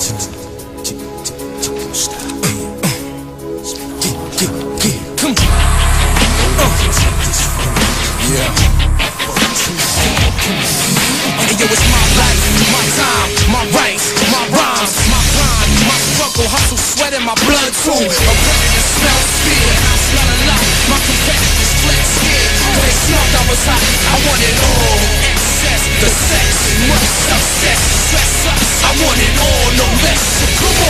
yo, it's my life, my time, my rights, my rhymes, my grind, my struggle, hustle, sweat in my blood too. Fear, and I. My I was hot. I want it all, excess, the sex, much success, stress up. Want it all, no less. Come on.